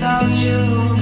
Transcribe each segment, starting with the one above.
without you,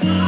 Find